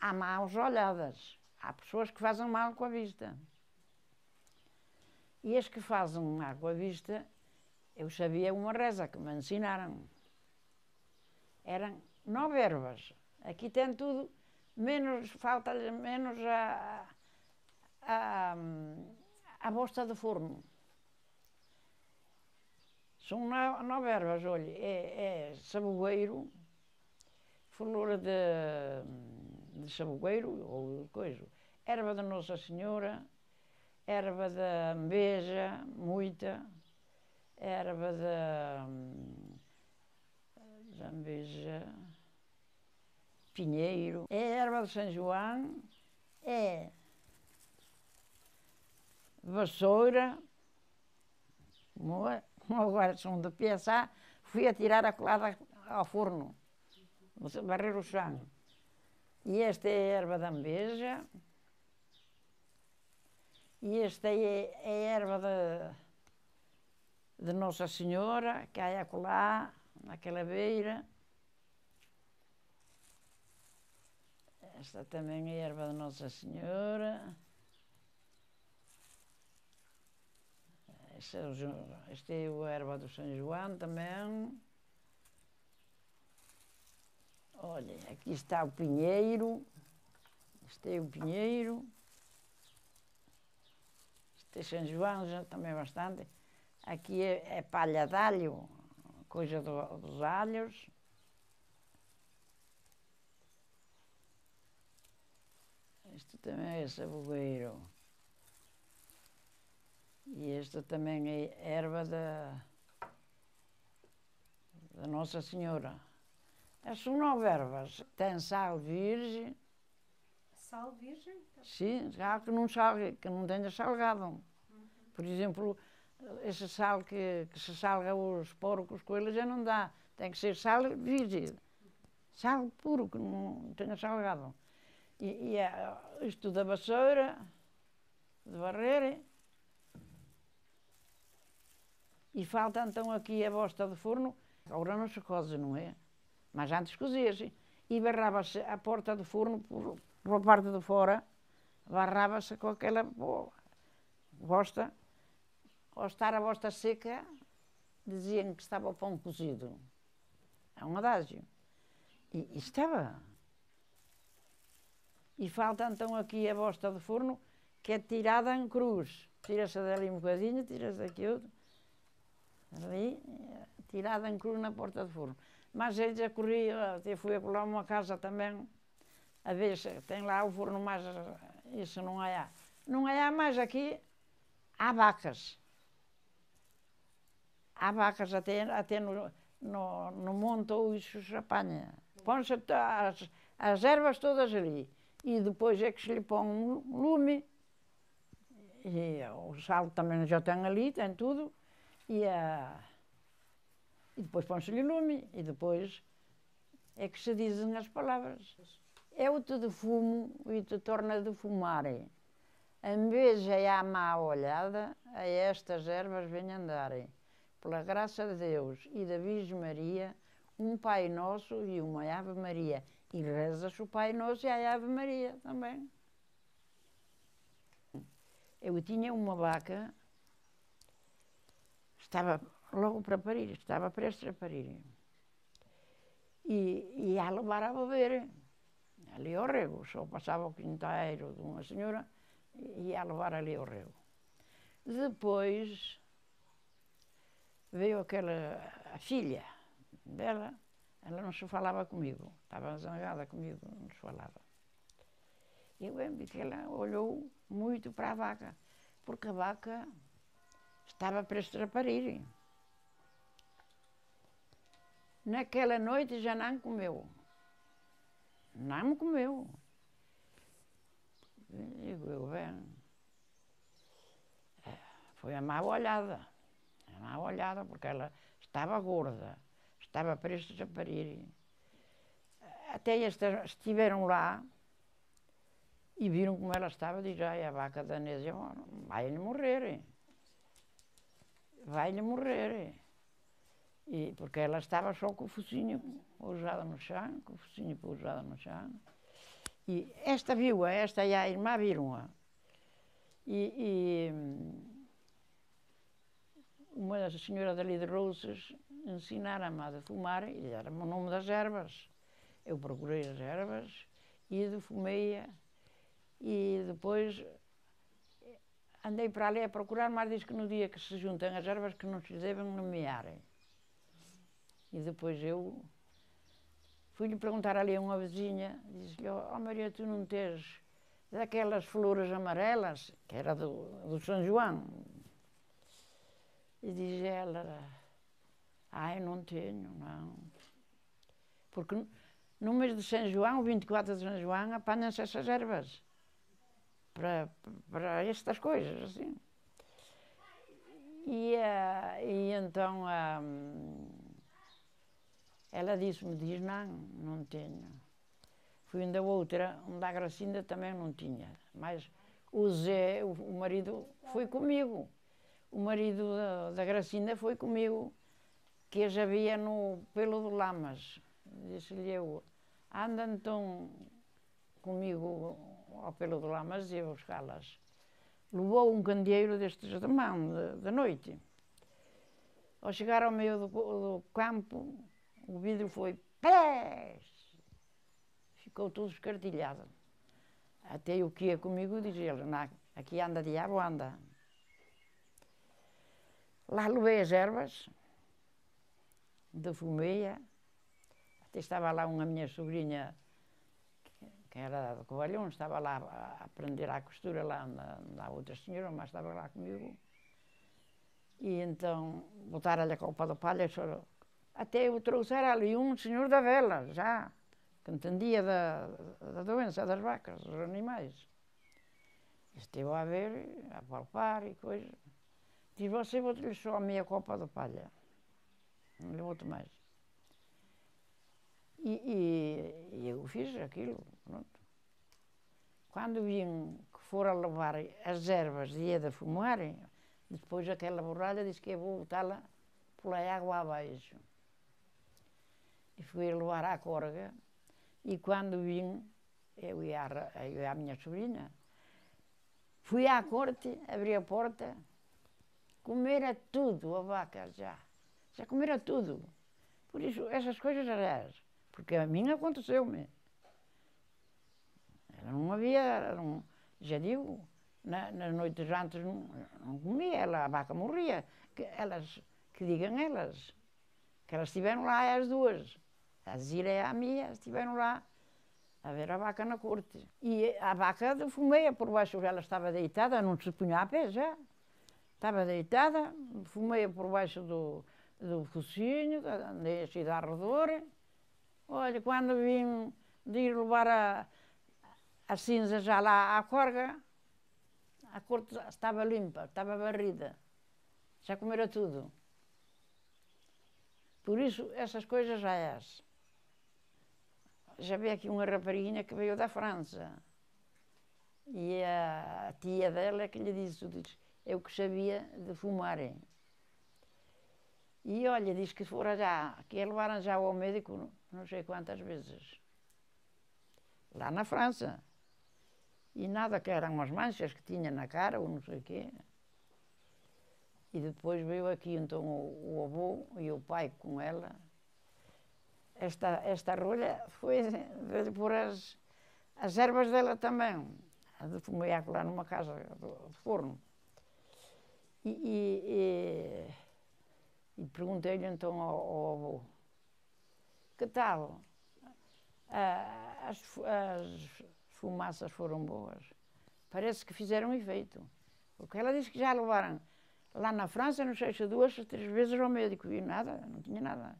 há maus olhadas. Há pessoas que fazem mal com a vista. E as que fazem mal com a vista, eu sabia uma reza que me ensinaram. Eram nove ervas. Aqui tem tudo, menos, falta-lhe menos a, a, a bosta de forno. São nove ervas, olha, é, é saboeiro, flor de, de saboeiro ou coisa, erva da Nossa Senhora, erva da ambeja, muita, erva da, da ambeja, pinheiro, é erva de São João, é vassoura, como agora são de pensar, fui a tirar a colada ao forno, barrer o chão. E esta é a erva da ambeja, e esta é, é a erva de, de Nossa Senhora, que há acolá, naquela beira. Esta também é a erva de Nossa Senhora. Esta é, esta é a erva do São João também. Olha, aqui está o pinheiro. Este é o pinheiro. Este é São João já também bastante. Aqui é, é palha de alho, coisa do, dos alhos. Este também é saboeiro. E esta também é erva da, da Nossa Senhora. Essas são nove ervas. Tem sal virgem. Sal virgem? Sim, sal que não, salga, que não tenha salgado. Uhum. Por exemplo, esse sal que, que se salga os porcos com ele já não dá. Tem que ser sal virgem. Sal puro, que não tenha salgado. E, e é isto da vassoura, de barreira. E falta então aqui a bosta de forno. Agora não se coze, não é? Mas antes cozia-se. E barrava-se a porta do forno por, por parte de fora, barrava-se com aquela bosta. Ao estar a bosta seca, diziam que estava o pão cozido. É um adágio. E, e estava. E falta então aqui a bosta de forno, que é tirada em cruz. Tira-se dali um bocadinho, tira-se daqui outro ali, tirada em cruz na porta do forno. Mas ella corria, eu fui por lá uma casa tamén, a vexe, ten lá o forno mas isso non hai Não Non hai a máis aquí, há vacas. Há vacas até, até no, no, no monte ou iso se apanha. Põe-se as, as ervas todas ali. E depois é que se lhe põe um lume. E o sal também já tem ali, tem tudo. E a... e depois põe-se-lhe lume, e depois é que se dizem as palavras. É o te de fumo e te torna de fumar. Em vez de a má olhada, a estas ervas vem andar. Pela graça de Deus e da Virgem Maria, um Pai Nosso e uma Ave Maria. E reza-se o Pai Nosso e a Ave Maria também. Eu tinha uma vaca estava logo para parir, estava prestes a parir. E, e a levar a beber, ali ao rego, só passava o quinteiro de uma senhora e ia levar ali ao rego. Depois veio aquela, a filha dela, ela não se falava comigo, estava zangada comigo, não se falava. Eu lembro que ela olhou muito para a vaca, porque a vaca Estava prestes a parir. Naquela noite já não comeu. Não comeu. Digo eu, bem. É, foi a má olhada. A má olhada, porque ela estava gorda, estava prestes a parir. Até estiveram lá e viram como ela estava, e ai, a vaca danesa vai-lhe morrer vai-lhe morrer. E, porque ela estava só com o focinho pousado no chão, com o focinho pousado no chão. E esta viu-a, esta e a irmã viram-a. E, e, uma senhora dali de Rousas ensinaram-me a fumar, e era o nome das ervas. Eu procurei as ervas e defumei-a. E depois andei para ali a procurar, mas diz que no dia que se juntam as ervas que não se devem nomearem. E depois eu fui-lhe perguntar ali a uma vizinha, disse-lhe, oh Maria, tu não tens daquelas flores amarelas, que era do, do São João. E diz ela, ai, não tenho, não. Porque no mês de São João, 24 de São João, apanham-se essas ervas para, para estas coisas, assim. E, uh, e então uh, ela disse-me, diz, não, não tenho. Fui ainda outra, onde a Gracinda também não tinha. Mas o Zé, o, marido, foi comigo. O marido da, da Gracinda foi comigo, que já havia no pelo do Lamas. Disse-lhe eu, anda então comigo ao pelo do Lamas e eu buscá-las. Levou um candeeiro destes de mão, de, de noite. Ao chegar ao meio do, do campo, o vidro foi pés! Ficou tudo escartilhado. Até o que ia comigo dizia ele, aqui anda diabo, anda. Lá levei as ervas, defumei-a, até estava lá uma minha sobrinha, que era de Covalhão, estava lá a aprender a costura lá na, na outra senhora, mas estava lá comigo. E então botaram-lhe a copa de palha, chorou. Até eu trouxer ali um senhor da vela, já, que entendia da, da doença das vacas, dos animais. Esteve a ver, a palpar e coisa. Diz, você vou-lhe só a minha copa de palha. Não lhe boto mais. E, e, e, eu fiz aquilo, pronto. Quando vim que foram levar as ervas ia de fumarem, depois aquela borralha disse que ia voltá-la pela água abaixo fui levar à corga. E quando vim, eu e a, eu e a minha sobrinha, fui à corte, abri a porta, comera tudo a vaca já. Já comera tudo. Por isso, essas coisas aliás, porque a mim aconteceu-me. Não havia, não, já digo, na, nas noites antes não, não comia, ela, a vaca morria. Que elas, que digam elas, que elas estiveram lá as duas. A Zira e a minha estiveram lá a ver a vaca na corte. E a vaca fumeia por baixo, ela estava deitada, não se punha a pé já. Estava deitada, fumeia por baixo do, do focinho, andei assim de arredor. Olha, quando vim de ir levar a, a cinza já lá à corga, a corte estava limpa, estava varrida. Já comeram tudo. Por isso, essas coisas já é já veio aqui uma rapariguinha que veio da França. E a tia dela é que lhe disse, eu que sabia de fumarem. E olha, diz que fora já, que levaram já ao médico não sei quantas vezes. Lá na França. E nada que eram umas manchas que tinha na cara ou não sei o quê. E depois veio aqui então o, o avô e o pai com ela esta, esta rolha foi de pôr as, as ervas dela também, de fumear lá numa casa de forno. E, e, e, e perguntei-lhe então ao, ao, avô, que tal? Ah, as, as fumaças foram boas. Parece que fizeram efeito. Porque ela disse que já levaram lá na França, não sei se duas, três vezes ao médico e nada, não tinha nada.